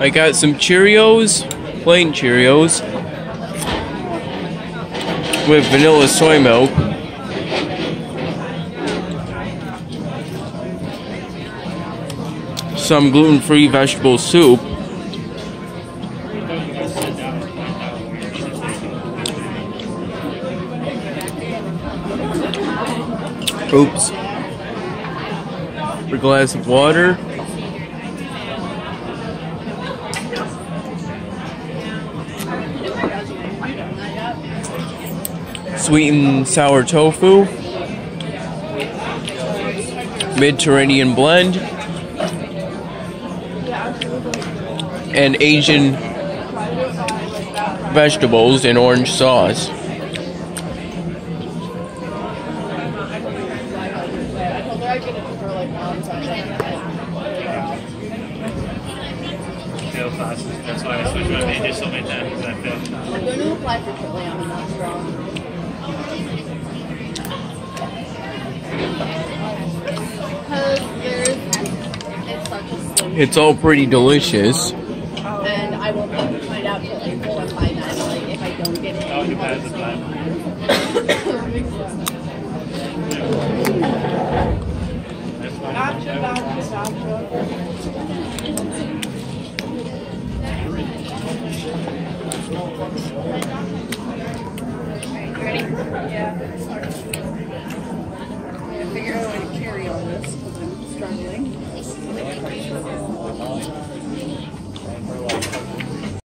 I got some Cheerios, plain Cheerios, with vanilla soy milk. Some gluten-free vegetable soup. Oops. A glass of water. Sweet and sour tofu. Mediterranean blend. And Asian vegetables and orange sauce. Classes. That's why I switched my major so many times because I failed. I'm going to apply for Chile. I'm not It's all pretty delicious. and I won't be able to find out till April if I not, like, if I don't get Oh, you in. passed the time. That's fine. Gotcha, gotcha, gotcha. Ready? Yeah. Figure out